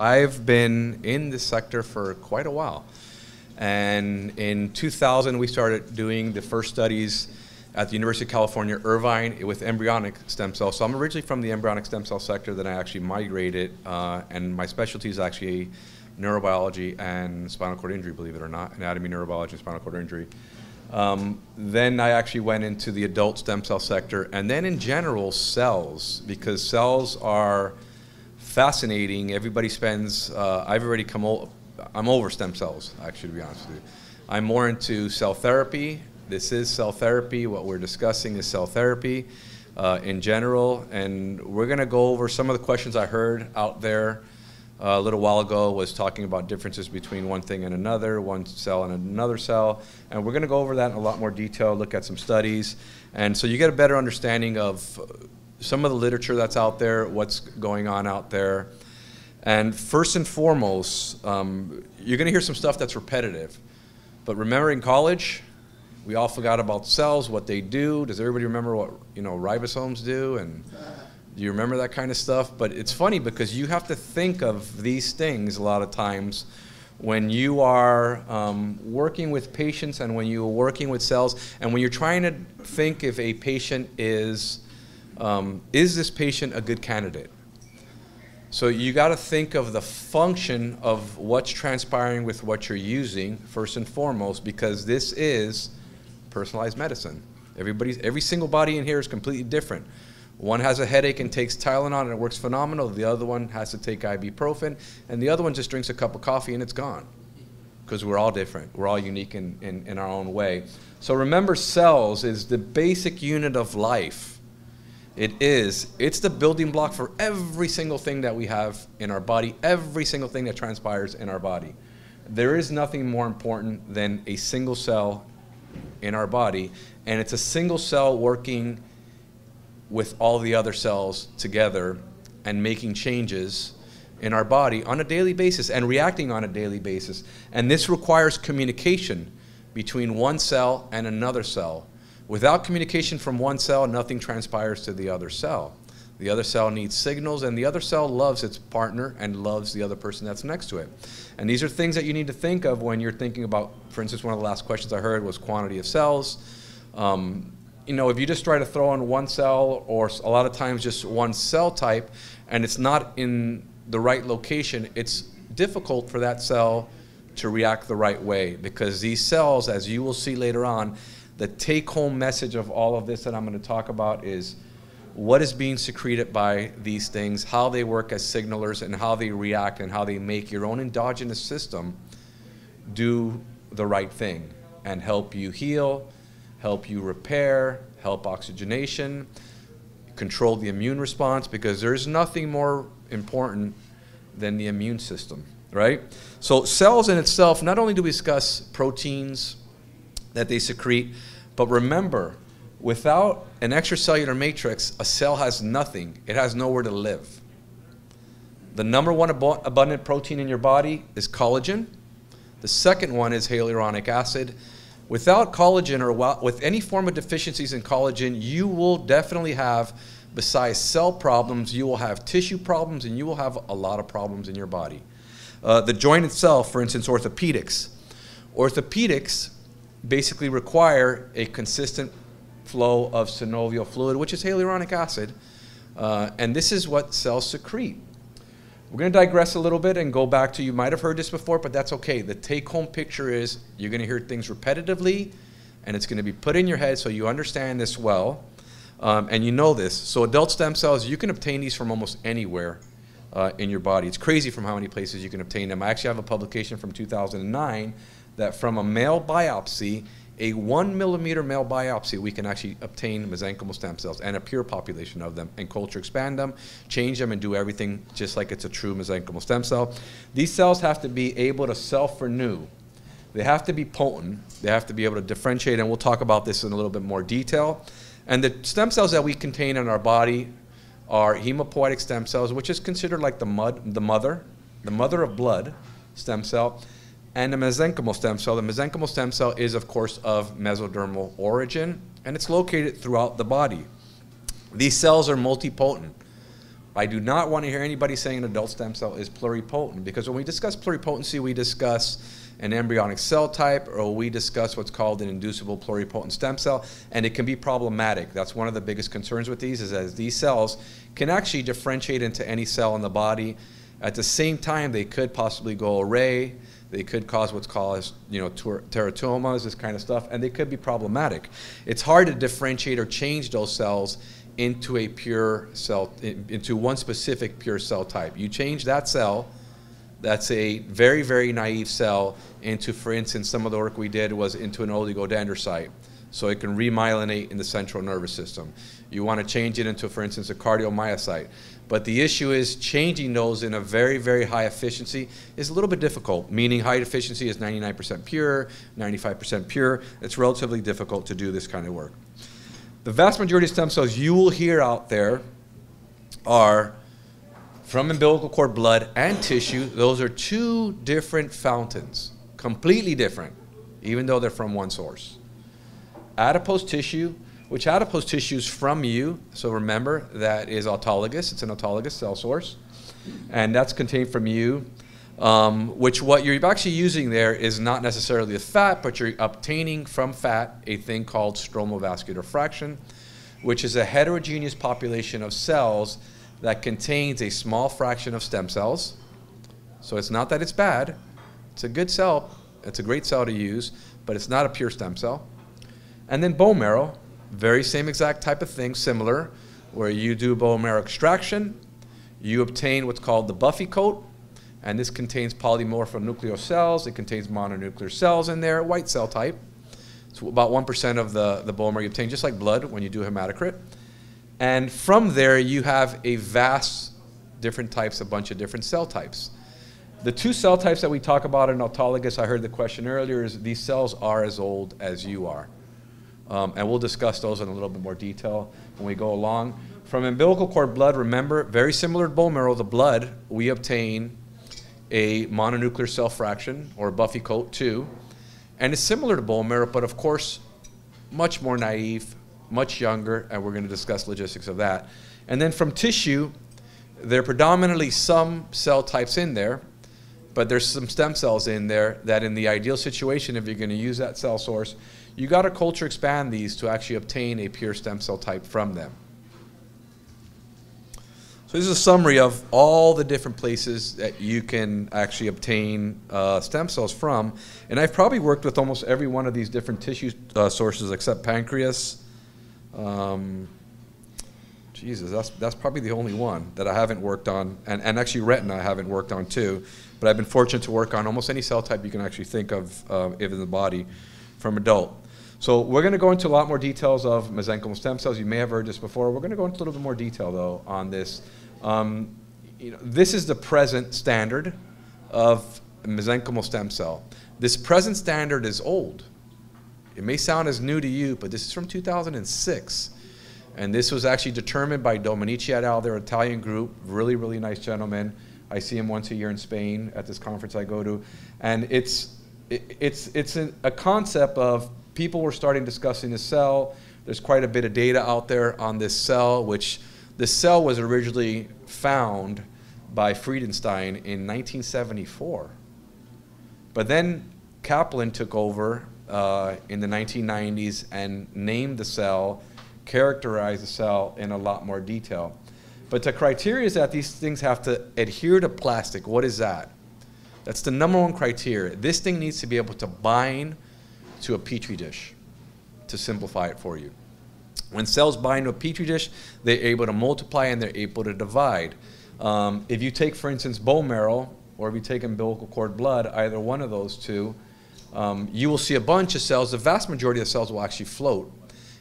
I've been in this sector for quite a while. And in 2000, we started doing the first studies at the University of California, Irvine, with embryonic stem cells. So I'm originally from the embryonic stem cell sector, then I actually migrated, uh, and my specialty is actually neurobiology and spinal cord injury, believe it or not, anatomy, neurobiology, and spinal cord injury. Um, then I actually went into the adult stem cell sector, and then in general, cells, because cells are fascinating. Everybody spends, uh, I've already come, o- I'm over stem cells, actually, to be honest with you. I'm more into cell therapy. This is cell therapy. What we're discussing is cell therapy uh, in general, and we're going to go over some of the questions I heard out there uh, a little while ago was talking about differences between one thing and another, one cell and another cell. And we're going to go over that in a lot more detail, look at some studies. And so you get a better understanding of some of the literature that's out there, what's going on out there. And first and foremost, um, you're going to hear some stuff that's repetitive. But remember in college, we all forgot about cells, what they do. Does everybody remember what you know ribosomes do? And do you remember that kind of stuff? But it's funny because you have to think of these things a lot of times when you are um, working with patients and when you're working with cells and when you're trying to think if a patient is, um, is this patient a good candidate? So you got to think of the function of what's transpiring with what you're using first and foremost because this is personalized medicine. Everybody's, every single body in here is completely different. One has a headache and takes Tylenol and it works phenomenal. The other one has to take ibuprofen, and the other one just drinks a cup of coffee and it's gone. Because we're all different. We're all unique in, in, in our own way. So remember, cells is the basic unit of life. It is. It's the building block for every single thing that we have in our body, every single thing that transpires in our body. There is nothing more important than a single cell in our body, and it's a single cell working with all the other cells together and making changes in our body on a daily basis and reacting on a daily basis. And this requires communication between one cell and another cell. Without communication from one cell, nothing transpires to the other cell. The other cell needs signals, and the other cell loves its partner and loves the other person that's next to it. And these are things that you need to think of when you're thinking about, for instance, one of the last questions I heard was quantity of cells. Um, you know, if you just try to throw in one cell or a lot of times just one cell type and it's not in the right location, it's difficult for that cell to react the right way because these cells, as you will see later on, the take home message of all of this that I'm going to talk about is what is being secreted by these things, how they work as signalers, and how they react and how they make your own endogenous system do the right thing and help you heal help you repair, help oxygenation, control the immune response, because there's nothing more important than the immune system, right? So cells in itself, not only do we discuss proteins that they secrete, but remember, without an extracellular matrix, a cell has nothing. It has nowhere to live. The number one ab abundant protein in your body is collagen. The second one is hyaluronic acid. Without collagen or with any form of deficiencies in collagen, you will definitely have, besides cell problems, you will have tissue problems and you will have a lot of problems in your body. Uh, the joint itself, for instance, orthopedics. Orthopedics basically require a consistent flow of synovial fluid, which is hyaluronic acid, uh, and this is what cells secrete. We're going to digress a little bit and go back to you might have heard this before, but that's okay. The take home picture is you're going to hear things repetitively and it's going to be put in your head so you understand this well um, and you know this. So, adult stem cells, you can obtain these from almost anywhere uh, in your body. It's crazy from how many places you can obtain them. I actually have a publication from 2009 that from a male biopsy, a one millimeter male biopsy, we can actually obtain mesenchymal stem cells and a pure population of them and culture expand them, change them, and do everything just like it's a true mesenchymal stem cell. These cells have to be able to self renew. They have to be potent. They have to be able to differentiate, and we'll talk about this in a little bit more detail. And the stem cells that we contain in our body are hematopoietic stem cells, which is considered like the mud, the mother, the mother of blood stem cell and the mesenchymal stem cell. The mesenchymal stem cell is, of course, of mesodermal origin, and it's located throughout the body. These cells are multipotent. I do not want to hear anybody saying an adult stem cell is pluripotent because when we discuss pluripotency, we discuss an embryonic cell type or we discuss what's called an inducible pluripotent stem cell and it can be problematic. That's one of the biggest concerns with these is that these cells can actually differentiate into any cell in the body. At the same time, they could possibly go array, they could cause what's called, you know, teratomas, this kind of stuff, and they could be problematic. It's hard to differentiate or change those cells into a pure cell, into one specific pure cell type. You change that cell, that's a very, very naive cell, into, for instance, some of the work we did was into an oligodendrocyte. So it can remyelinate in the central nervous system. You want to change it into, for instance, a cardiomyocyte. But the issue is changing those in a very, very high efficiency is a little bit difficult, meaning high efficiency is 99% pure, 95% pure. It's relatively difficult to do this kind of work. The vast majority of stem cells you will hear out there are from umbilical cord blood and tissue. Those are two different fountains, completely different, even though they're from one source. Adipose tissue which adipose tissues from you. So remember, that is autologous. It's an autologous cell source. And that's contained from you, um, which what you're actually using there is not necessarily the fat, but you're obtaining from fat a thing called stromal vascular fraction, which is a heterogeneous population of cells that contains a small fraction of stem cells. So it's not that it's bad. It's a good cell. It's a great cell to use, but it's not a pure stem cell. And then bone marrow, very same exact type of thing, similar, where you do bone marrow extraction, you obtain what's called the buffy coat, and this contains polymorphonuclear cells. It contains mononuclear cells in there, white cell type. It's about 1% of the, the bone marrow you obtain, just like blood when you do hematocrit. And from there, you have a vast different types, a bunch of different cell types. The two cell types that we talk about in autologous, I heard the question earlier, is these cells are as old as you are. Um, and we'll discuss those in a little bit more detail when we go along. From umbilical cord blood, remember, very similar to bone marrow, the blood, we obtain a mononuclear cell fraction, or Buffy coat 2. And it's similar to bone marrow, but of course, much more naive, much younger, and we're going to discuss logistics of that. And then from tissue, there are predominantly some cell types in there, but there's some stem cells in there that in the ideal situation, if you're going to use that cell source, you got to culture expand these to actually obtain a pure stem cell type from them. So this is a summary of all the different places that you can actually obtain uh, stem cells from. And I've probably worked with almost every one of these different tissue uh, sources except pancreas. Um, Jesus, that's, that's probably the only one that I haven't worked on. And, and actually retina I haven't worked on too. But I've been fortunate to work on almost any cell type you can actually think of uh, in the body from adult. So we're going to go into a lot more details of mesenchymal stem cells. You may have heard this before. We're going to go into a little bit more detail, though, on this. Um, you know, this is the present standard of mesenchymal stem cell. This present standard is old. It may sound as new to you, but this is from 2006. And this was actually determined by Dominici et al., their Italian group, really, really nice gentleman. I see him once a year in Spain at this conference I go to. And it's, it, it's, it's a, a concept of people were starting discussing the cell. There's quite a bit of data out there on this cell, which the cell was originally found by Friedenstein in 1974. But then Caplan took over uh, in the 1990s and named the cell, characterized the cell in a lot more detail. But the criteria is that these things have to adhere to plastic. What is that? That's the number one criteria. This thing needs to be able to bind to a petri dish to simplify it for you. When cells bind to a petri dish, they're able to multiply and they're able to divide. Um, if you take, for instance, bone marrow, or if you take umbilical cord blood, either one of those two, um, you will see a bunch of cells. The vast majority of the cells will actually float.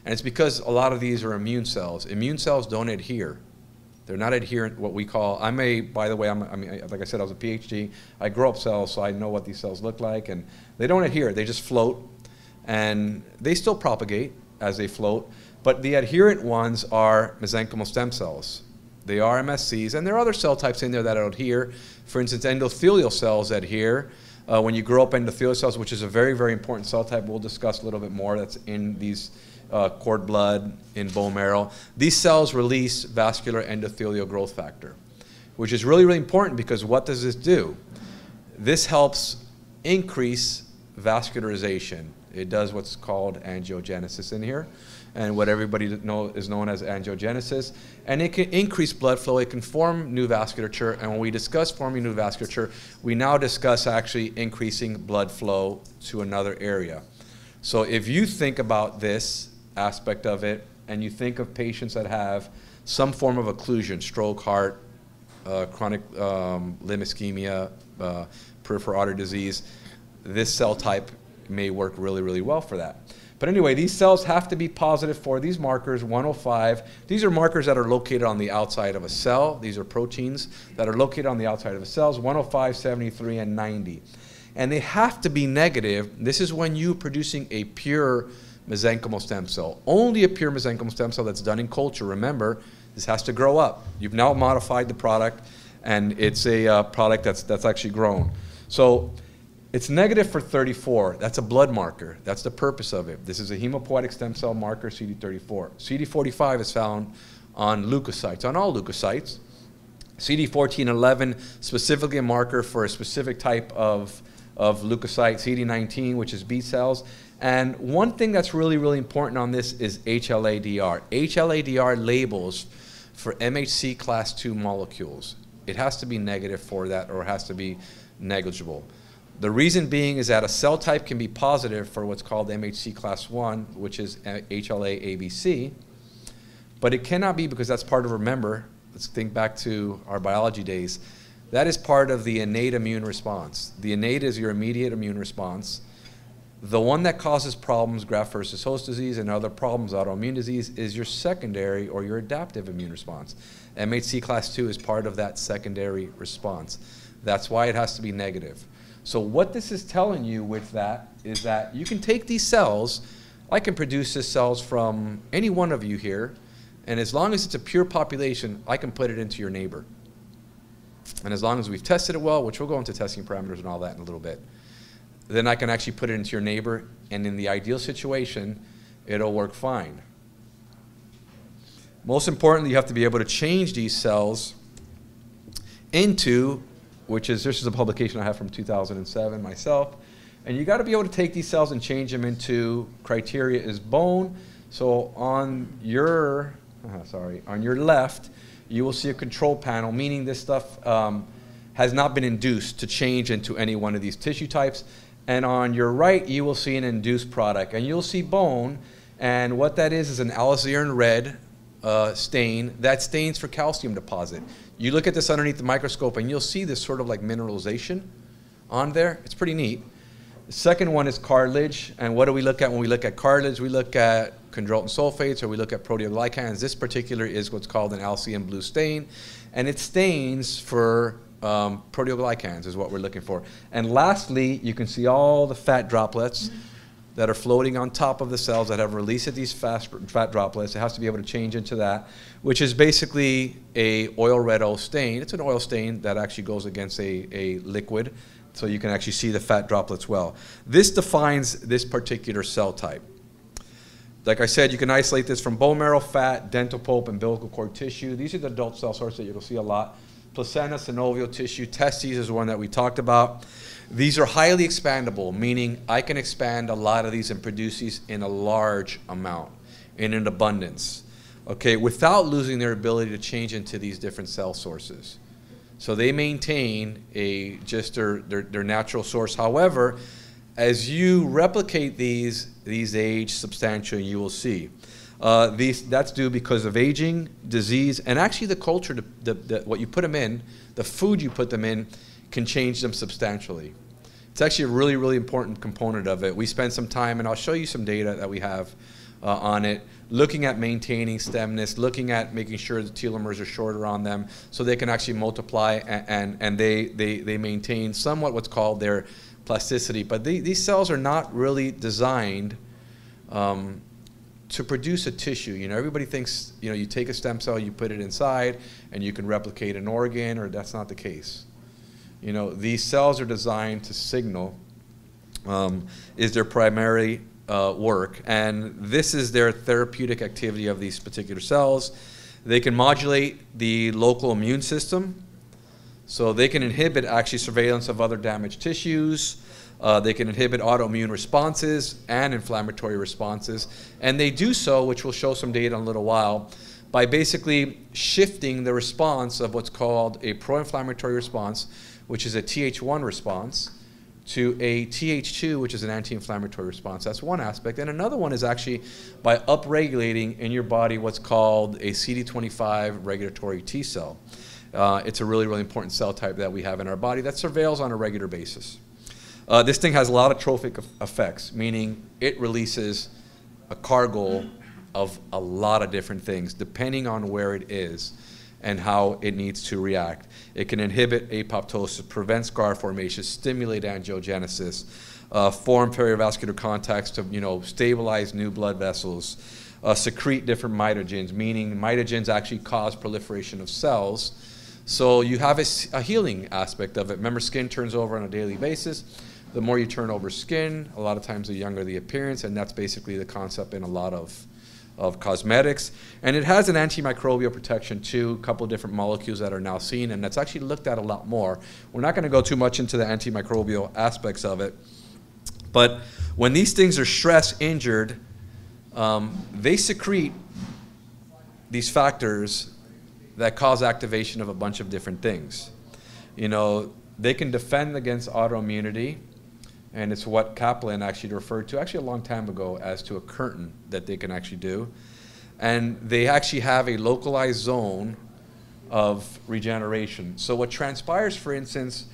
And it's because a lot of these are immune cells. Immune cells don't adhere. They're not adherent, what we call, I'm a, by the way, I'm, I mean, like I said, I was a PhD. I grow up cells, so I know what these cells look like. And they don't adhere, they just float and they still propagate as they float, but the adherent ones are mesenchymal stem cells. They are MSCs, and there are other cell types in there that adhere. For instance, endothelial cells adhere. Uh, when you grow up endothelial cells, which is a very, very important cell type, we'll discuss a little bit more. That's in these uh, cord blood, in bone marrow. These cells release vascular endothelial growth factor, which is really, really important because what does this do? This helps increase vascularization. It does what's called angiogenesis in here, and what everybody know is known as angiogenesis. And it can increase blood flow. It can form new vasculature. And when we discuss forming new vasculature, we now discuss actually increasing blood flow to another area. So if you think about this aspect of it, and you think of patients that have some form of occlusion, stroke, heart, uh, chronic um, limb ischemia, uh, peripheral artery disease, this cell type may work really, really well for that. But anyway, these cells have to be positive for these markers, 105. These are markers that are located on the outside of a cell. These are proteins that are located on the outside of the cells, 105, 73, and 90. And they have to be negative. This is when you're producing a pure mesenchymal stem cell. Only a pure mesenchymal stem cell that's done in culture. Remember, this has to grow up. You've now modified the product, and it's a uh, product that's, that's actually grown. So it's negative for 34. That's a blood marker. That's the purpose of it. This is a hematopoietic stem cell marker, CD34. CD45 is found on leukocytes, on all leukocytes. CD1411, specifically a marker for a specific type of, of leukocyte, CD19, which is B cells. And one thing that's really, really important on this is HLA-DR. HLA-DR labels for MHC class 2 molecules. It has to be negative for that or it has to be negligible. The reason being is that a cell type can be positive for what's called MHC class 1, which is HLA ABC, but it cannot be because that's part of, remember, let's think back to our biology days, that is part of the innate immune response. The innate is your immediate immune response. The one that causes problems, graft versus host disease and other problems, autoimmune disease, is your secondary or your adaptive immune response. MHC class 2 is part of that secondary response. That's why it has to be negative. So what this is telling you with that is that you can take these cells, I can produce these cells from any one of you here, and as long as it's a pure population, I can put it into your neighbor. And as long as we've tested it well, which we'll go into testing parameters and all that in a little bit, then I can actually put it into your neighbor, and in the ideal situation, it'll work fine. Most importantly, you have to be able to change these cells into which is this is a publication I have from 2007 myself. And you got to be able to take these cells and change them into criteria is bone. So on your, uh, sorry, on your left, you will see a control panel, meaning this stuff um, has not been induced to change into any one of these tissue types. And on your right, you will see an induced product. And you'll see bone. And what that is is an alizarin red uh, stain. That stains for calcium deposit. You look at this underneath the microscope and you'll see this sort of like mineralization on there. It's pretty neat. The second one is cartilage. And what do we look at when we look at cartilage? We look at chondroitin sulfates or we look at proteoglycans. This particular is what's called an Alcian blue stain. And it stains for um, proteoglycans is what we're looking for. And lastly, you can see all the fat droplets. Mm -hmm that are floating on top of the cells that have released these fast, fat droplets. It has to be able to change into that, which is basically a oil red oil stain. It's an oil stain that actually goes against a, a liquid, so you can actually see the fat droplets well. This defines this particular cell type. Like I said, you can isolate this from bone marrow, fat, dental pulp, and umbilical cord tissue. These are the adult cell sorts that you'll see a lot. Placenta, synovial tissue, testes is one that we talked about. These are highly expandable, meaning I can expand a lot of these and produce these in a large amount, in an abundance, okay, without losing their ability to change into these different cell sources. So they maintain a just their, their, their natural source. However, as you replicate these, these age substantially, you will see. Uh, these, that's due because of aging, disease, and actually the culture, the, the, the, what you put them in, the food you put them in, can change them substantially. It's actually a really, really important component of it. We spend some time, and I'll show you some data that we have uh, on it, looking at maintaining stemness, looking at making sure the telomeres are shorter on them so they can actually multiply and, and, and they, they, they maintain somewhat what's called their plasticity. But these cells are not really designed um, to produce a tissue. You know, everybody thinks, you know, you take a stem cell, you put it inside, and you can replicate an organ, or that's not the case. You know, these cells are designed to signal um, is their primary uh, work. And this is their therapeutic activity of these particular cells. They can modulate the local immune system. So they can inhibit actually surveillance of other damaged tissues. Uh, they can inhibit autoimmune responses and inflammatory responses. And they do so, which we'll show some data in a little while, by basically shifting the response of what's called a pro inflammatory response, which is a Th1 response, to a Th2, which is an anti inflammatory response. That's one aspect. And another one is actually by upregulating in your body what's called a CD25 regulatory T cell. Uh, it's a really, really important cell type that we have in our body that surveils on a regular basis. Uh, this thing has a lot of trophic effects, meaning it releases a cargo of a lot of different things depending on where it is and how it needs to react. It can inhibit apoptosis, prevent scar formation, stimulate angiogenesis, uh, form perivascular contacts to you know stabilize new blood vessels, uh, secrete different mitogens, meaning mitogens actually cause proliferation of cells. So you have a, a healing aspect of it. Remember, skin turns over on a daily basis. The more you turn over skin, a lot of times the younger the appearance, and that's basically the concept in a lot of of cosmetics. And it has an antimicrobial protection too, a couple different molecules that are now seen, and that's actually looked at a lot more. We're not going to go too much into the antimicrobial aspects of it. But when these things are stress injured, um, they secrete these factors that cause activation of a bunch of different things. You know, they can defend against autoimmunity, and it's what Caplan actually referred to actually a long time ago as to a curtain that they can actually do. And they actually have a localized zone of regeneration. So what transpires, for instance,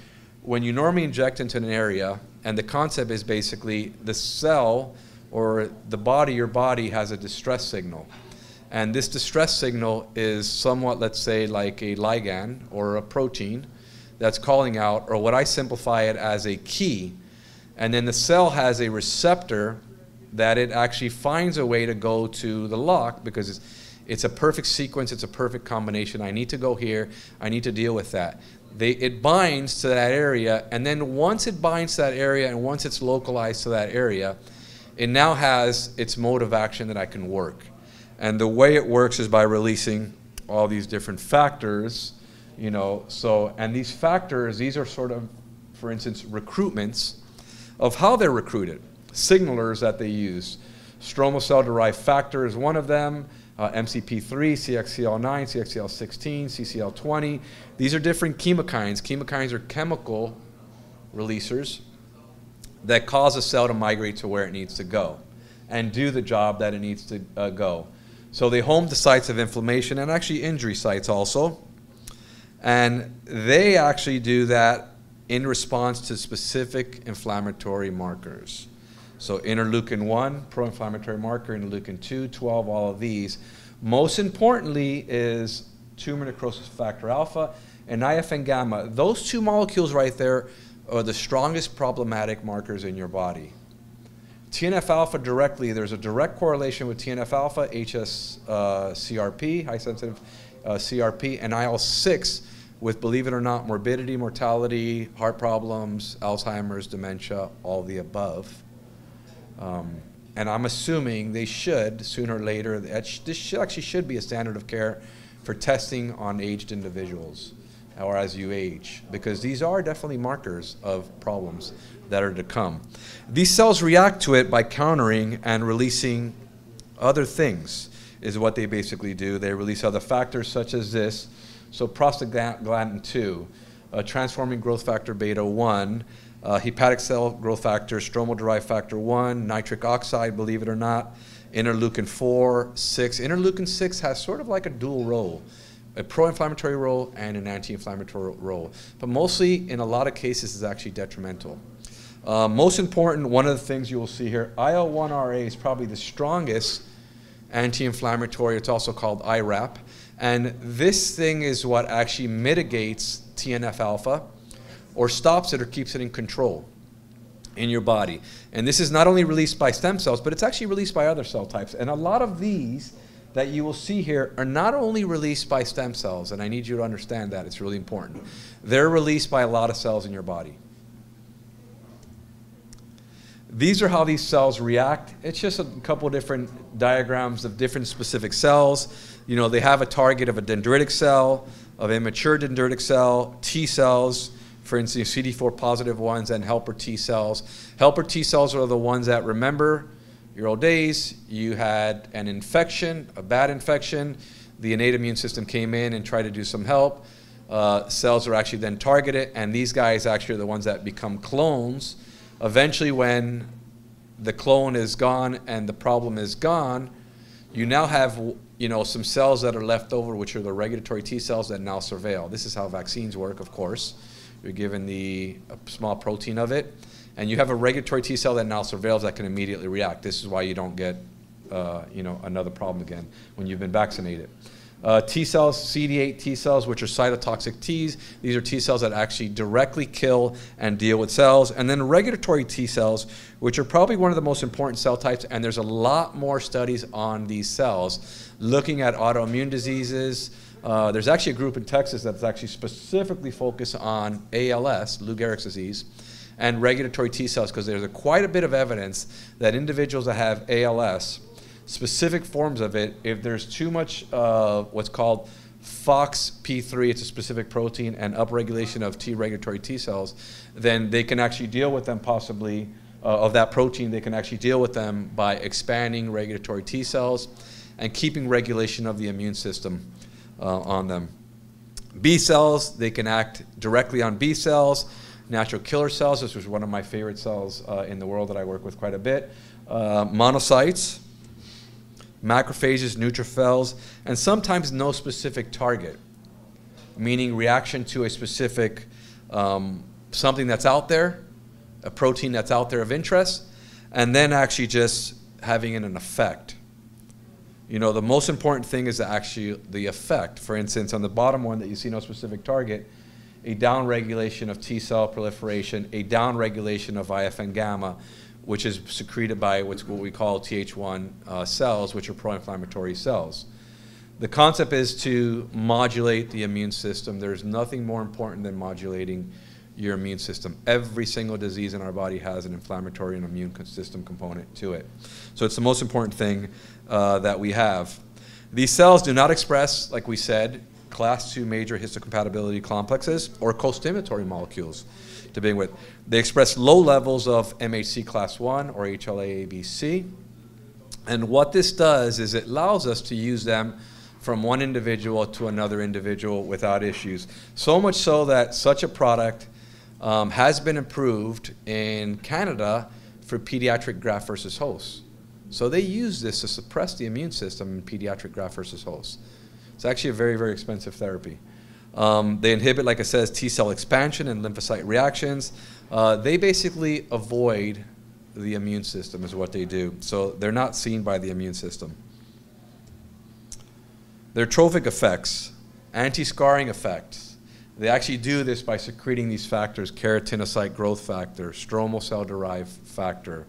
when you normally inject into an area, and the concept is basically the cell or the body, your body has a distress signal. And this distress signal is somewhat, let's say, like a ligand or a protein that's calling out, or what I simplify it as a key and then the cell has a receptor that it actually finds a way to go to the lock because it's, it's a perfect sequence, it's a perfect combination. I need to go here, I need to deal with that. They, it binds to that area, and then once it binds to that area and once it's localized to that area, it now has its mode of action that I can work. And the way it works is by releasing all these different factors, you know, so, and these factors, these are sort of, for instance, recruitments of how they're recruited, signalers that they use. Stromal cell derived factor is one of them, uh, MCP3, CXCL9, CXCL16, CCL20. These are different chemokines. Chemokines are chemical releasers that cause a cell to migrate to where it needs to go and do the job that it needs to uh, go. So they home to sites of inflammation and actually injury sites also. And they actually do that in response to specific inflammatory markers. So interleukin 1, pro-inflammatory marker, interleukin 2, 12, all of these. Most importantly is tumor necrosis factor alpha and IFN gamma. Those two molecules right there are the strongest problematic markers in your body. TNF alpha directly, there's a direct correlation with TNF alpha, HS uh, CRP, high sensitive uh, CRP, and IL 6 with, believe it or not, morbidity, mortality, heart problems, Alzheimer's, dementia, all the above. Um, and I'm assuming they should, sooner or later, this should, actually should be a standard of care for testing on aged individuals or as you age, because these are definitely markers of problems that are to come. These cells react to it by countering and releasing other things, is what they basically do. They release other factors such as this, so prostaglandin 2, uh, transforming growth factor beta 1, uh, hepatic cell growth factor, stromal derived factor 1, nitric oxide, believe it or not, interleukin 4, 6. Interleukin 6 has sort of like a dual role a pro-inflammatory role and an anti-inflammatory role. But mostly, in a lot of cases, is actually detrimental. Uh, most important, one of the things you will see here, IL-1RA is probably the strongest anti-inflammatory. It's also called IRAP. And this thing is what actually mitigates TNF alpha or stops it or keeps it in control in your body. And this is not only released by stem cells, but it's actually released by other cell types. And a lot of these that you will see here are not only released by stem cells, and I need you to understand that, it's really important. They're released by a lot of cells in your body. these are how these cells react. It's just a couple different diagrams of different specific cells. You know, they have a target of a dendritic cell, of immature dendritic cell, T cells, for instance, CD4 positive ones, and helper T cells. Helper T cells are the ones that remember your old days. You had an infection, a bad infection. The innate immune system came in and tried to do some help. Uh, cells are actually then targeted, and these guys actually are the ones that become clones. Eventually, when the clone is gone and the problem is gone, you now have you know, some cells that are left over, which are the regulatory T cells that now surveil. This is how vaccines work, of course. You're given the small protein of it, and you have a regulatory T cell that now surveils that can immediately react. This is why you don't get, uh, you know, another problem again when you've been vaccinated. Uh, T cells, CD8 T cells, which are cytotoxic Ts. These are T cells that actually directly kill and deal with cells. And then regulatory T cells, which are probably one of the most important cell types. And there's a lot more studies on these cells looking at autoimmune diseases. Uh, there's actually a group in Texas that's actually specifically focused on ALS, Lou Gehrig's disease, and regulatory T cells because there's a, quite a bit of evidence that individuals that have ALS specific forms of it, if there's too much uh, what's called FOXP3, it's a specific protein, and upregulation of T regulatory T cells, then they can actually deal with them possibly, uh, of that protein, they can actually deal with them by expanding regulatory T cells and keeping regulation of the immune system uh, on them. B cells, they can act directly on B cells, natural killer cells, this was one of my favorite cells uh, in the world that I work with quite a bit. Uh, monocytes, macrophages, neutrophils, and sometimes no specific target, meaning reaction to a specific um, something that's out there, a protein that's out there of interest, and then actually just having an effect. You know, the most important thing is actually the effect. For instance, on the bottom one that you see no specific target, a downregulation of T cell proliferation, a downregulation of IFN gamma, which is secreted by what we call Th1 uh, cells, which are pro-inflammatory cells. The concept is to modulate the immune system. There's nothing more important than modulating your immune system. Every single disease in our body has an inflammatory and immune system component to it. So it's the most important thing uh, that we have. These cells do not express, like we said, class 2 major histocompatibility complexes or co-stimulatory molecules to begin with. They express low levels of MHC class 1 or HLA-ABC. And what this does is it allows us to use them from one individual to another individual without issues. So much so that such a product um, has been approved in Canada for pediatric graft versus host. So they use this to suppress the immune system in pediatric graft versus host. It's actually a very, very expensive therapy. Um, they inhibit, like I said, T cell expansion and lymphocyte reactions. Uh, they basically avoid the immune system, is what they do. So they're not seen by the immune system. Their trophic effects, anti scarring effects. They actually do this by secreting these factors keratinocyte growth factor, stromal cell derived factor.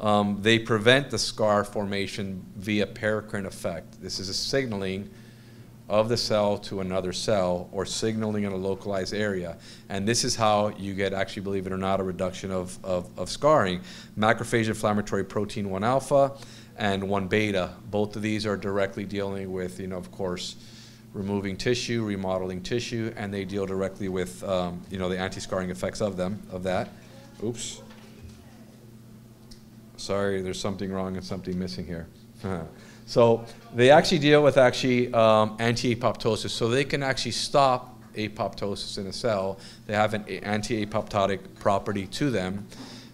Um, they prevent the scar formation via paracrine effect. This is a signaling of the cell to another cell or signaling in a localized area. And this is how you get, actually, believe it or not, a reduction of, of, of scarring. Macrophage inflammatory protein 1 alpha and 1 beta. Both of these are directly dealing with, you know, of course, removing tissue, remodeling tissue, and they deal directly with, um, you know, the anti-scarring effects of them, of that. Oops. Sorry, there's something wrong and something missing here. So they actually deal with actually um, anti-apoptosis. So they can actually stop apoptosis in a cell. They have an anti-apoptotic property to them.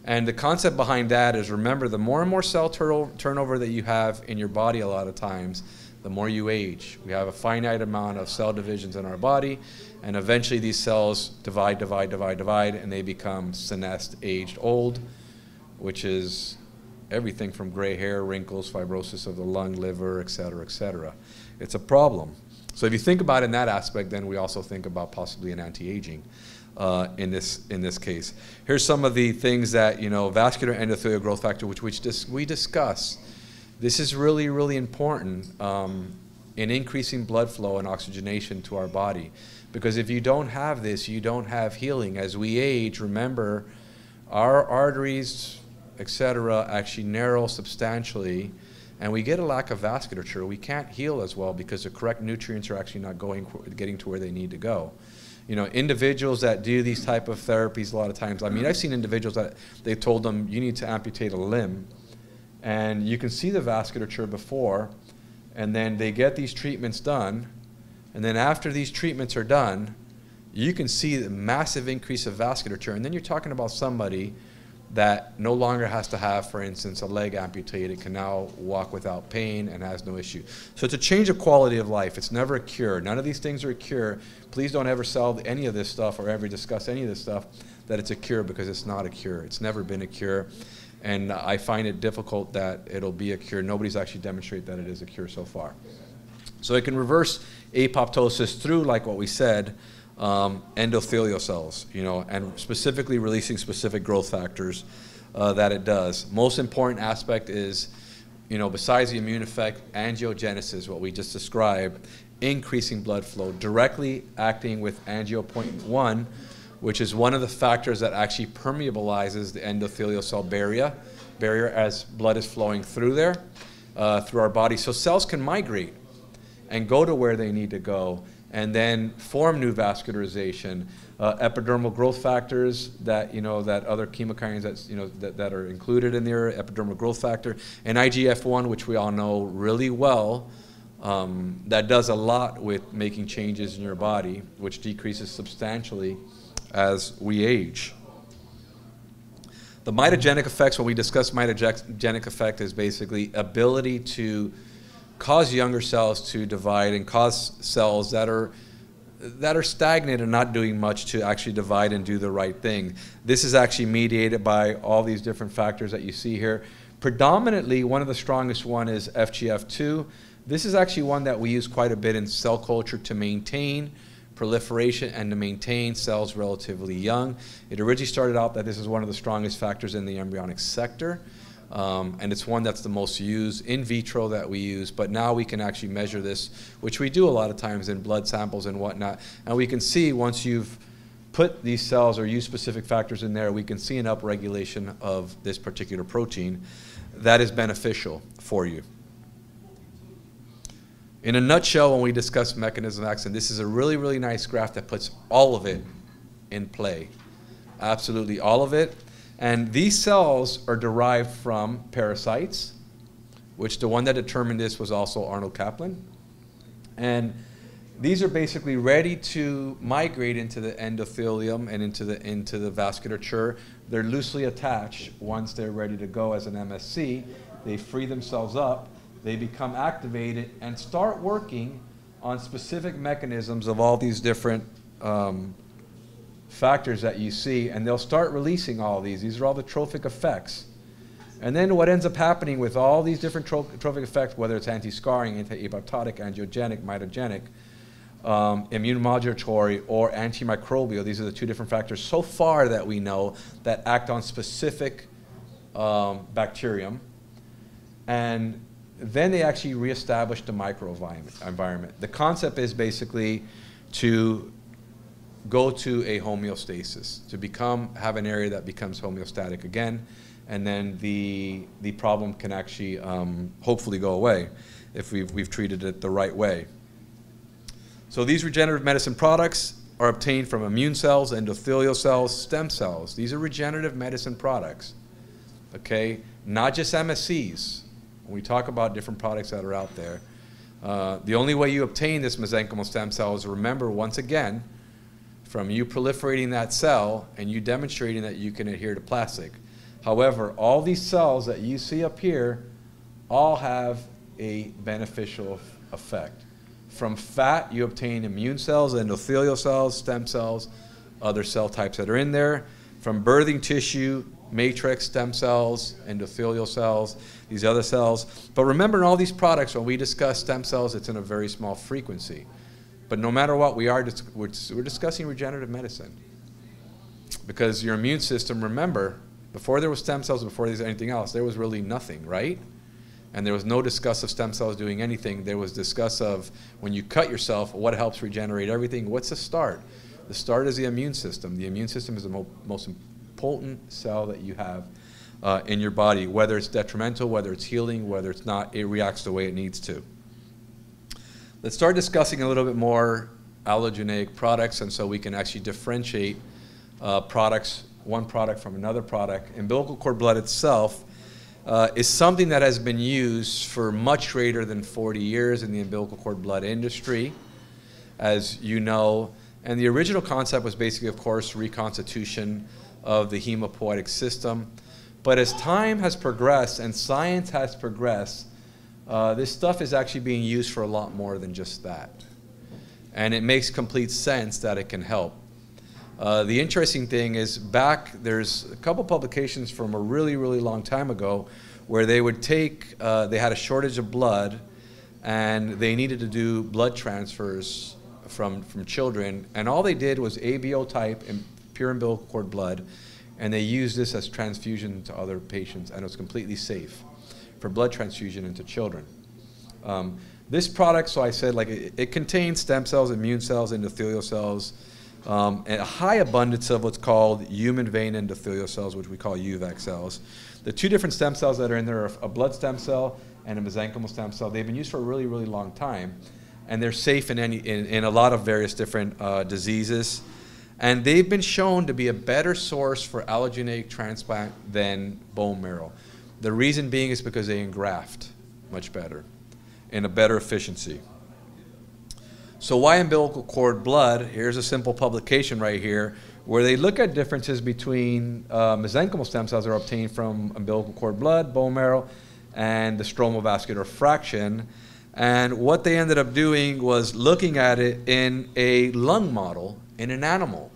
And the concept behind that is remember, the more and more cell turnover that you have in your body a lot of times, the more you age. We have a finite amount of cell divisions in our body, and eventually these cells divide, divide, divide, divide, and they become senesced, aged, old, which is everything from gray hair, wrinkles, fibrosis of the lung, liver, et cetera, et cetera. It's a problem. So if you think about it in that aspect, then we also think about possibly an anti-aging uh, in this in this case. Here's some of the things that you know, vascular endothelial growth factor, which, which dis we discuss. This is really really important um, in increasing blood flow and oxygenation to our body, because if you don't have this, you don't have healing. As we age, remember, our arteries etc., actually narrow substantially, and we get a lack of vasculature. We can't heal as well because the correct nutrients are actually not going, getting to where they need to go. You know, individuals that do these type of therapies a lot of times. I mean, I've seen individuals that they told them you need to amputate a limb, and you can see the vasculature before, and then they get these treatments done, and then after these treatments are done, you can see the massive increase of vasculature, and then you're talking about somebody that no longer has to have, for instance, a leg amputated, can now walk without pain and has no issue. So it's a change of quality of life. It's never a cure. None of these things are a cure. Please don't ever sell any of this stuff or ever discuss any of this stuff that it's a cure because it's not a cure. It's never been a cure. And I find it difficult that it'll be a cure. Nobody's actually demonstrated that it is a cure so far. So it can reverse apoptosis through, like what we said, um, endothelial cells, you know, and specifically releasing specific growth factors uh, that it does. Most important aspect is, you know, besides the immune effect, angiogenesis, what we just described, increasing blood flow, directly acting with angiopoietin-1, which is one of the factors that actually permeabilizes the endothelial cell barrier, barrier as blood is flowing through there, uh, through our body. So cells can migrate and go to where they need to go and then form new vascularization. Uh, epidermal growth factors that you know that other chemokines that you know that, that are included in there, epidermal growth factor, and IGF-1, which we all know really well, um, that does a lot with making changes in your body, which decreases substantially as we age. The mitogenic effects, when we discuss mitogenic effect, is basically ability to cause younger cells to divide and cause cells that are that are stagnant and not doing much to actually divide and do the right thing. This is actually mediated by all these different factors that you see here. Predominantly, one of the strongest one is FGF2. This is actually one that we use quite a bit in cell culture to maintain proliferation and to maintain cells relatively young. It originally started out that this is one of the strongest factors in the embryonic sector. Um, and it's one that's the most used in vitro that we use. But now we can actually measure this, which we do a lot of times in blood samples and whatnot. And we can see once you've put these cells or use specific factors in there, we can see an upregulation of this particular protein that is beneficial for you. In a nutshell, when we discuss mechanism action, this is a really, really nice graph that puts all of it in play. Absolutely all of it. And these cells are derived from pericytes, which the one that determined this was also Arnold Caplan. And these are basically ready to migrate into the endothelium and into the, into the vasculature. They're loosely attached once they're ready to go as an MSC. They free themselves up, they become activated, and start working on specific mechanisms of all these different um, factors that you see, and they'll start releasing all these. These are all the trophic effects. And then what ends up happening with all these different tro trophic effects, whether it's anti-scarring, anti-apoptotic, angiogenic, mitogenic, um, immunomodulatory, or antimicrobial, these are the two different factors so far that we know that act on specific um, bacterium. And then they actually reestablish the microenvironment. The concept is basically to go to a homeostasis, to become, have an area that becomes homeostatic again, and then the, the problem can actually um, hopefully go away if we've, we've treated it the right way. So these regenerative medicine products are obtained from immune cells, endothelial cells, stem cells. These are regenerative medicine products, okay? Not just MSCs. When we talk about different products that are out there, uh, the only way you obtain this mesenchymal stem cell is remember, once again, from you proliferating that cell and you demonstrating that you can adhere to plastic. However, all these cells that you see up here all have a beneficial effect. From fat, you obtain immune cells, endothelial cells, stem cells, other cell types that are in there. From birthing tissue, matrix, stem cells, endothelial cells, these other cells. But remember, in all these products, when we discuss stem cells, it's in a very small frequency. But no matter what, we are dis we're, we're discussing regenerative medicine. Because your immune system, remember, before there was stem cells, before there was anything else, there was really nothing, right? And there was no discuss of stem cells doing anything. There was discuss of when you cut yourself, what helps regenerate everything. What's the start? The start is the immune system. The immune system is the mo most important cell that you have. uh, in your body, whether it's detrimental, whether it's healing, whether it's not, it reacts the way it needs to. Let's start discussing a little bit more allogeneic products, and so we can actually differentiate uh, products, one product from another product. Umbilical cord blood itself uh, is something that has been used for much greater than 40 years in the umbilical cord blood industry, as you know. And the original concept was basically, of course, reconstitution of the hemopoietic system. But as time has progressed and science has progressed, uh, this stuff is actually being used for a lot more than just that. And it makes complete sense that it can help. Uh, the interesting thing is back, there's a couple publications from a really, really long time ago where they would take, uh, they had a shortage of blood and they needed to do blood transfers from, from children. And all they did was ABO type and pure umbilical cord blood. And they use this as transfusion to other patients and it's completely safe for blood transfusion into children. Um, this product, so I said, like it, it contains stem cells, immune cells, endothelial cells, um, and a high abundance of what's called human vein endothelial cells, which we call HUVEC cells. The two different stem cells that are in there are a blood stem cell and a mesenchymal stem cell. They've been used for a really, really long time, and they're safe in, any, in, in a lot of various different uh, diseases. And they've been shown to be a better source for allogeneic transplant than bone marrow. The reason being is because they engraft much better and a better efficiency. So why umbilical cord blood? Here's a simple publication right here where they look at differences between uh, mesenchymal stem cells that are obtained from umbilical cord blood, bone marrow, and the stromal vascular fraction. And what they ended up doing was looking at it in a lung model in an animal.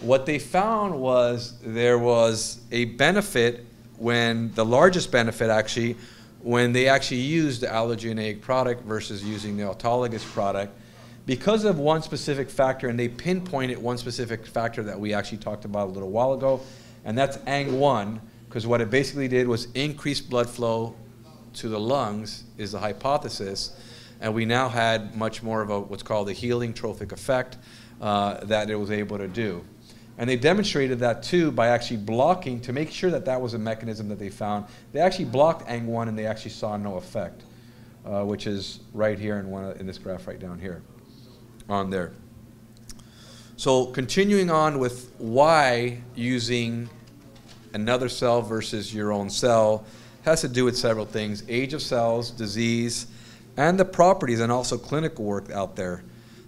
What they found was there was a benefit when the largest benefit actually when they actually used the allogeneic product versus using the autologous product because of one specific factor, and they pinpointed one specific factor that we actually talked about a little while ago, and that's ANG1, because what it basically did was increase blood flow to the lungs, is the hypothesis, and we now had much more of a what's called a healing trophic effect uh, that it was able to do. And they demonstrated that too by actually blocking to make sure that that was a mechanism that they found. They actually blocked ANG1 and they actually saw no effect, uh, which is right here in, one, in this graph right down here on there. So continuing on with why using another cell versus your own cell has to do with several things. Age of cells, disease, and the properties and also clinical work out there.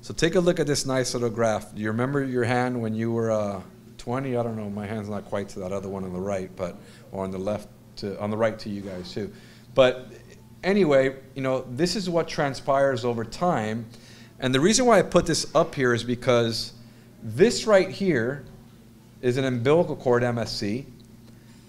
So take a look at this nice little graph. Do you remember your hand when you were uh, 20? I don't know. My hand's not quite to that other one on the right, but or on the left to on the right to you guys too. But anyway, you know, this is what transpires over time. And the reason why I put this up here is because this right here is an umbilical cord MSC.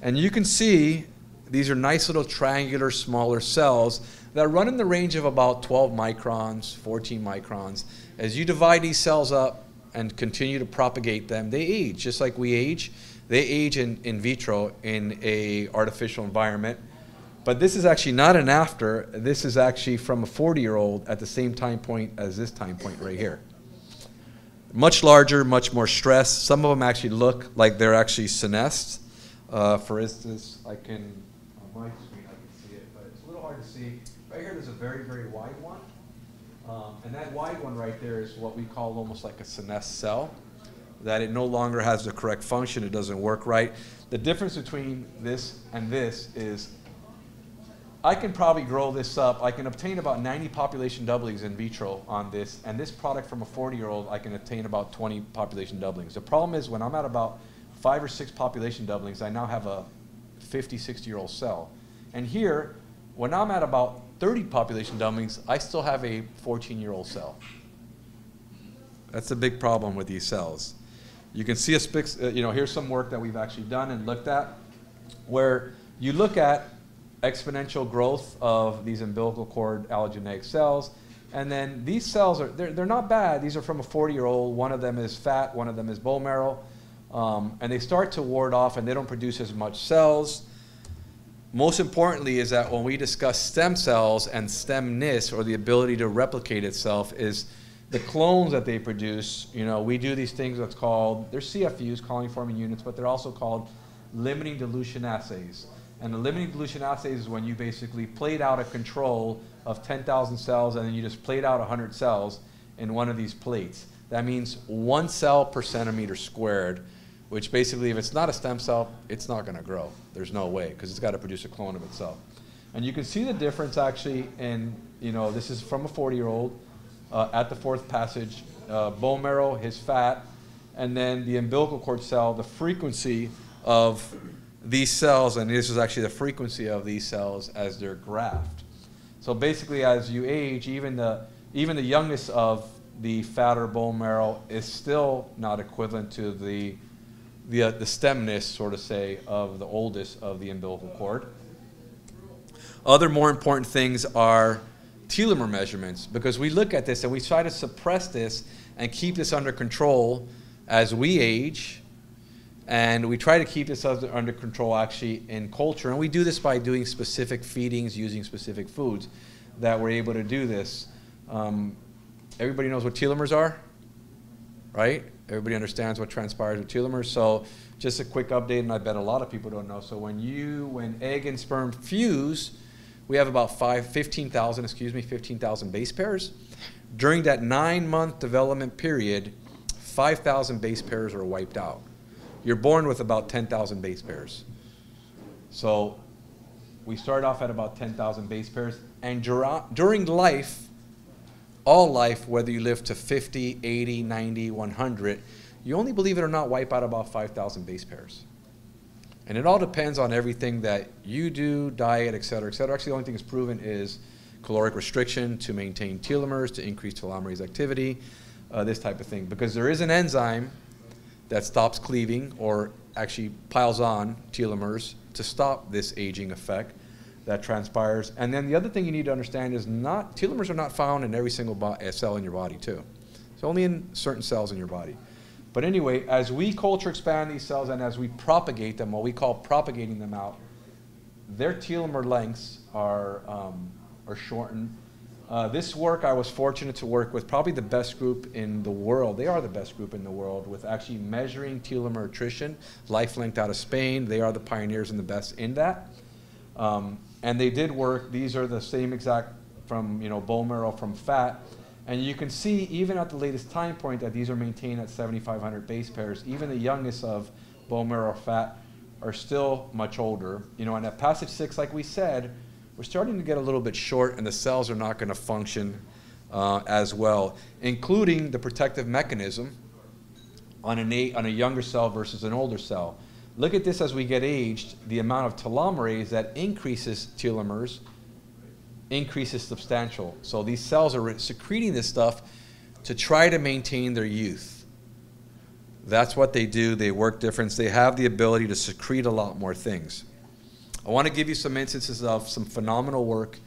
And you can see these are nice little triangular smaller cells that run in the range of about 12 microns, 14 microns. As you divide these cells up and continue to propagate them, they age just like we age. They age in, in vitro in a artificial environment. But this is actually not an after. This is actually from a 40-year-old at the same time point as this time point right here. Much larger, much more stress. Some of them actually look like they're actually senesced. Uh, for instance, I can, on my screen I can see it, but it's a little hard to see. Right here there's a very, very wide one. Um, and that wide one right there is what we call almost like a senesced cell, that it no longer has the correct function, it doesn't work right. The difference between this and this is I can probably grow this up. I can obtain about 90 population doublings in vitro on this, and this product from a 40-year-old, I can obtain about 20 population doublings. The problem is when I'm at about five or six population doublings, I now have a 50, 60-year-old cell. And here, when I'm at about 30 population doublings, I still have a 14-year-old cell. That's a big problem with these cells. You can see a, uh, you know, here's some work that we've actually done and looked at where you look at exponential growth of these umbilical cord allogeneic cells. And then these cells are, they're, they're not bad. These are from a 40-year-old. One of them is fat, one of them is bone marrow. Um, and they start to ward off and they don't produce as much cells. Most importantly is that when we discuss stem cells and stemness, or the ability to replicate itself, is the clones that they produce. You know, we do these things that's called, they're CFUs, colony forming units, but they're also called limiting dilution assays. And the limiting dilution assays is when you basically played out a control of 10,000 cells and then you just played out 100 cells in one of these plates. That means one cell per centimeter squared, which basically, if it's not a stem cell, it's not going to grow. There's no way because it's got to produce a clone of itself. And you can see the difference actually in, you know, this is from a 40 year old uh, at the fourth passage, uh, bone marrow, his fat, and then the umbilical cord cell, the frequency of these cells, and this is actually the frequency of these cells as they're graft. So basically, as you age, even the, even the youngest of the fatter bone marrow is still not equivalent to the, the, uh, the stemness, sort of say, of the oldest of the umbilical cord. Other more important things are telomere measurements because we look at this and we try to suppress this and keep this under control as we age. And we try to keep this under control actually in culture. And we do this by doing specific feedings using specific foods that we're able to do this. Um, everybody knows what telomeres are, right? Everybody understands what transpires with telomeres. So just a quick update, and I bet a lot of people don't know. So when you, when egg and sperm fuse, we have about five, 15,000, excuse me, 15,000 base pairs. During that nine month development period, 5,000 base pairs are wiped out. You're born with about 10,000 base pairs. So we start off at about 10,000 base pairs. And during life, all life, whether you live to 50, 80, 90, 100, you only, believe it or not, wipe out about 5,000 base pairs. And it all depends on everything that you do, diet, et cetera, et cetera. Actually, the only thing that's proven is caloric restriction to maintain telomeres, to increase telomerase activity, uh, this type of thing. Because there is an enzyme that stops cleaving or actually piles on telomeres to stop this aging effect that transpires. And then the other thing you need to understand is not telomeres are not found in every single cell in your body too. It's only in certain cells in your body. But anyway, as we culture expand these cells and as we propagate them, what we call propagating them out, their telomere lengths are, um, are shortened. Uh, this work, I was fortunate to work with probably the best group in the world. They are the best group in the world with actually measuring telomere attrition. Life Length out of Spain, they are the pioneers and the best in that. Um, and they did work, these are the same exact from you know, bone marrow from fat. And you can see, even at the latest time point, that these are maintained at 7,500 base pairs. Even the youngest of bone marrow fat are still much older. You know, and at passage six, like we said, we're starting to get a little bit short, and the cells are not going to function uh, as well, including the protective mechanism on, an on a younger cell versus an older cell. Look at this as we get aged, the amount of telomerase that increases telomeres increases substantial. So these cells are secreting this stuff to try to maintain their youth. That's what they do. They work different. They have the ability to secrete a lot more things. I want to give you some instances of some phenomenal work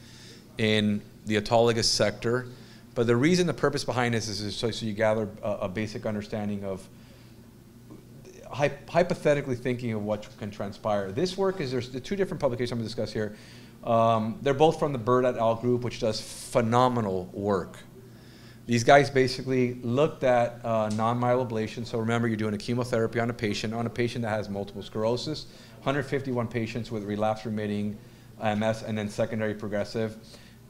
in the autologous sector. But the reason, the purpose behind this is so, so you gather a, a, basic understanding of hypothetically thinking of what can transpire. This work is there's the two different publications I'm going to discuss here. Um, they're both from the Burt et al. group, which does phenomenal work. These guys basically looked at uh, non-myeloablation. So remember, you're doing a chemotherapy on a patient, on a patient that has multiple sclerosis, 151 patients with relapse remitting MS and then secondary progressive.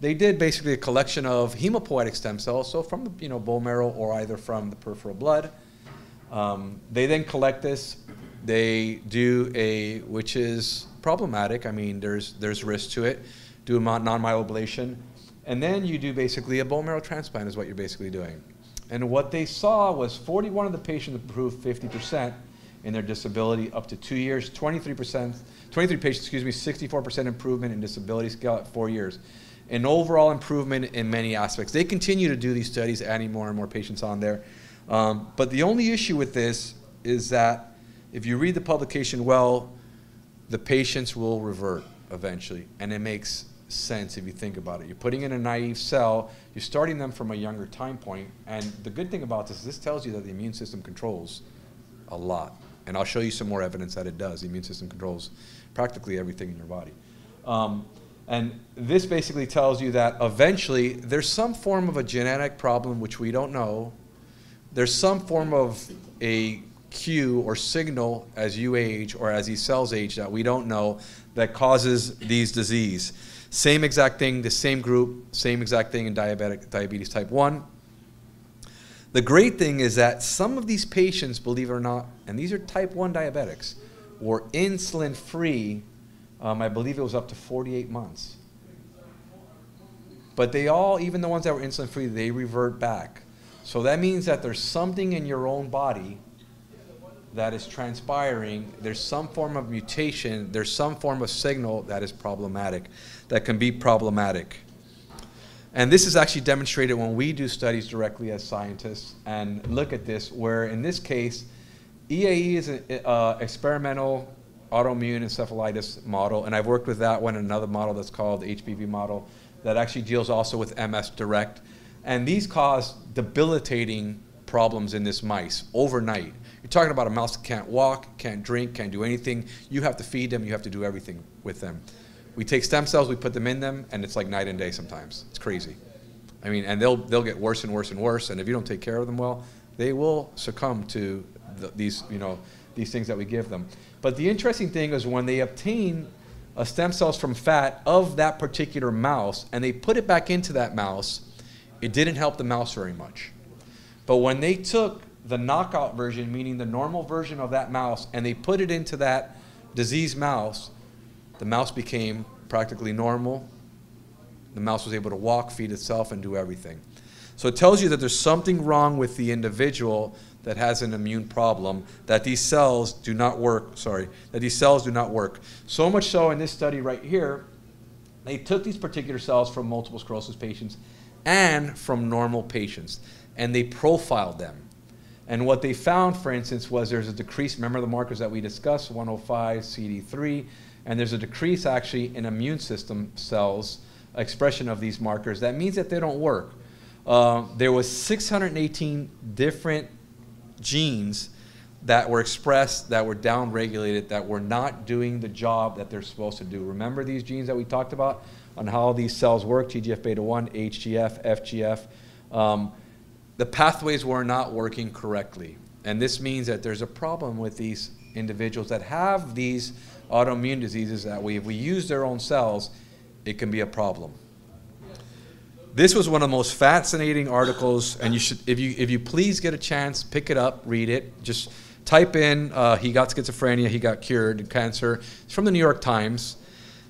They did basically a collection of hematopoietic stem cells, so from the you know, bone marrow or either from the peripheral blood. Um, they then collect this. They do a, which is problematic. I mean, there's, there's risk to it. Do a non-myeloablation. And then you do basically a bone marrow transplant is what you're basically doing. And what they saw was 41 of the patients improved 50% in their disability up to two years, 23%, 23 patients, excuse me, 64% improvement in disability scale at four years. An overall improvement in many aspects. They continue to do these studies, adding more and more patients on there. Um, but the only issue with this is that if you read the publication well, the patients will revert eventually. And it makes sense if you think about it. You're putting in a naive cell, you're starting them from a younger time point, and the good thing about this is this tells you that the immune system controls a lot. And I'll show you some more evidence that it does. The immune system controls practically everything in your body. Um, and this basically tells you that eventually there's some form of a genetic problem which we don't know. There's some form of a cue or signal as you age or as these cells age that we don't know that causes these disease. Same exact thing, the same group, same exact thing in diabetic diabetes type 1. The great thing is that some of these patients, believe it or not, and these are type 1 diabetics, were insulin free, um, I believe it was up to 48 months. But they all, even the ones that were insulin free, they revert back. So that means that there's something in your own body that is transpiring, there's some form of mutation, there's some form of signal that is problematic, that can be problematic. And this is actually demonstrated when we do studies directly as scientists and look at this, where in this case, EAE is an uh, experimental autoimmune encephalitis model, and I've worked with that one, another model that's called the HBV model that actually deals also with MS direct. And these cause debilitating problems in this mice overnight. You're talking about a mouse that can't walk, can't drink, can't do anything. You have to feed them, you have to do everything with them. We take stem cells, we put them in them, and it's like night and day sometimes. It's crazy. I mean, and they'll, they'll get worse and worse and worse, and if you don't take care of them well, they will succumb to the, these, you know, these things that we give them. But the interesting thing is when they obtain a stem cells from fat of that particular mouse and they put it back into that mouse, it didn't help the mouse very much. But when they took the knockout version, meaning the normal version of that mouse, and they put it into that diseased mouse, the mouse became practically normal. The mouse was able to walk, feed itself, and do everything. So it tells you that there's something wrong with the individual that has an immune problem, that these cells do not work, sorry, that these cells do not work. So much so in this study right here, they took these particular cells from multiple sclerosis patients and from normal patients, and they profiled them. And what they found, for instance, was there's a decrease, remember the markers that we discussed, 105, CD3, and there's a decrease actually in immune system cells, expression of these markers. That means that they don't work. Uh, there was 618 different genes that were expressed, that were downregulated, that were not doing the job that they're supposed to do. Remember these genes that we talked about on how these cells work, TGF beta 1, HGF, FGF? Um, the pathways were not working correctly. And this means that there's a problem with these individuals that have these autoimmune diseases that we, if we use their own cells, it can be a problem. This was one of the most fascinating articles, and you should, if you, if you please get a chance, pick it up, read it. Just type in, uh, he got schizophrenia, he got cured, cancer. It's from the New York Times,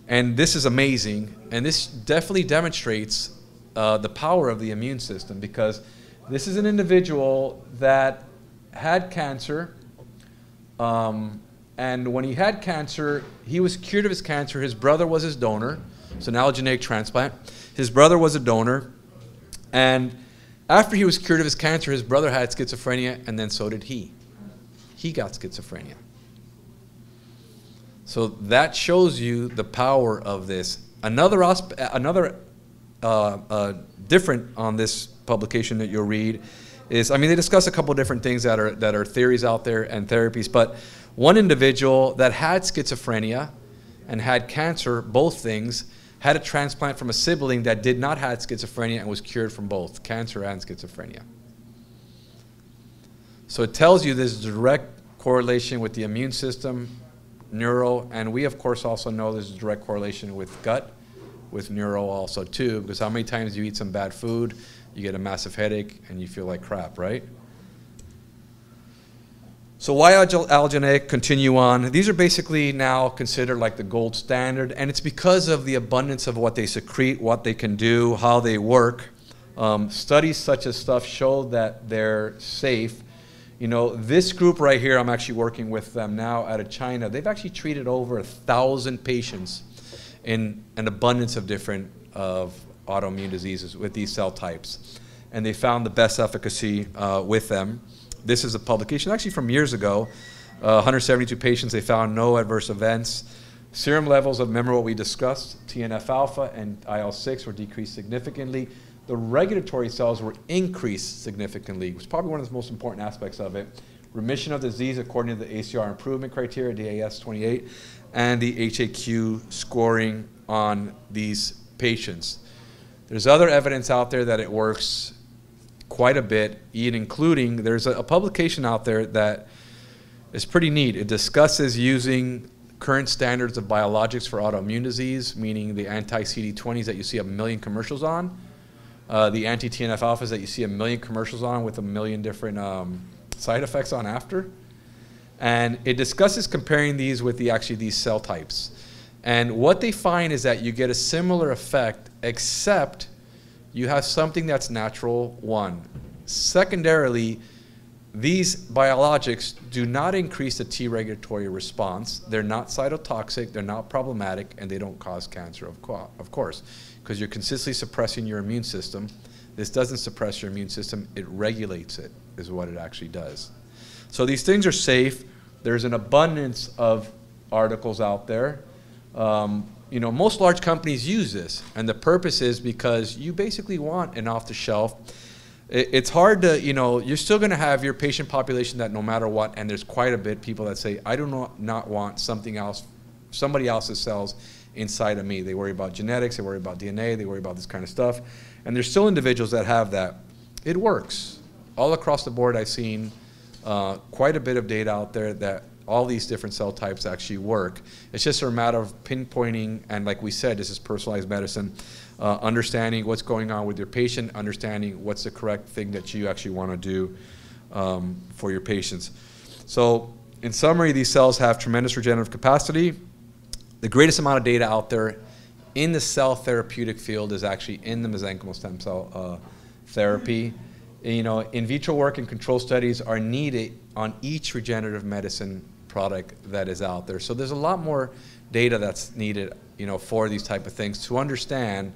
and this is amazing. And this definitely demonstrates uh, the power of the immune system because this is an individual that had cancer, um, and when he had cancer, he was cured of his cancer. His brother was his donor. It's an allogeneic transplant. His brother was a donor. And after he was cured of his cancer, his brother had schizophrenia, and then so did he. He got schizophrenia. So that shows you the power of this. Another, another uh, uh, different on this publication that you'll read is, I mean, they discuss a couple different things that are, that are theories out there and therapies, but one individual that had schizophrenia and had cancer, both things, had a transplant from a sibling that did not have schizophrenia and was cured from both cancer and schizophrenia. So it tells you there's direct correlation with the immune system, neuro, and we of course also know there's a direct correlation with gut, with neuro also too, because how many times you eat some bad food, you get a massive headache and you feel like crap, right? So why allogeneic continue on? These are basically now considered like the gold standard, and it's because of the abundance of what they secrete, what they can do, how they work. Um, studies such as stuff show that they're safe. You know, this group right here, I'm actually working with them now out of China. They've actually treated over a thousand patients in an abundance of different of autoimmune diseases with these cell types. And they found the best efficacy uh, with them. This is a publication actually from years ago. Uh, 172 patients, they found no adverse events. Serum levels of, remember what we discussed, TNF alpha and IL 6 were decreased significantly. The regulatory cells were increased significantly, which is probably one of the most important aspects of it. Remission of disease according to the ACR improvement criteria, DAS 28, and the HAQ scoring on these patients. There's other evidence out there that it works quite a bit, including there's a, a publication out there that is pretty neat. It discusses using current standards of biologics for autoimmune disease, meaning the anti-CD20s that you see a million commercials on, uh, the anti-TNF alphas that you see a million commercials on with a million different um, side effects on after. And it discusses comparing these with the actually these cell types. And what they find is that you get a similar effect, except you have something that's natural, one. Secondarily, these biologics do not increase the T regulatory response. They're not cytotoxic, they're not problematic, and they don't cause cancer, of, co of course, because you're consistently suppressing your immune system. This doesn't suppress your immune system, it regulates it, is what it actually does. So these things are safe. There's an abundance of articles out there. Um, you know, most large companies use this, and the purpose is because you basically want an off-the-shelf. It, it's hard to, you know, you're still going to have your patient population that no matter what, and there's quite a bit people that say, I do not, not want something else, somebody else's cells inside of me. They worry about genetics, they worry about DNA, they worry about this kind of stuff, and there's still individuals that have that. It works. All across the board, I've seen uh, quite a bit of data out there that all these different cell types actually work. It's just a matter of pinpointing, and like we said, this is personalized medicine, uh, understanding what's going on with your patient, understanding what's the correct thing that you actually want to do um, for your patients. So in summary, these cells have tremendous regenerative capacity. The greatest amount of data out there in the cell therapeutic field is actually in the mesenchymal stem cell uh, therapy. You know, in vitro work and control studies are needed on each regenerative medicine product that is out there. So there's a lot more data that's needed, you know, for these type of things to understand,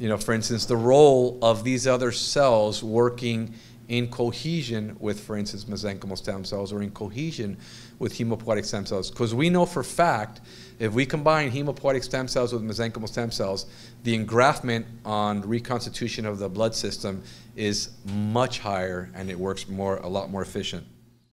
you know, for instance, the role of these other cells working in cohesion with, for instance, mesenchymal stem cells or in cohesion with hematopoietic stem cells. Because we know for fact, if we combine hematopoietic stem cells with mesenchymal stem cells, the engraftment on reconstitution of the blood system is much higher and it works more, a lot more efficient.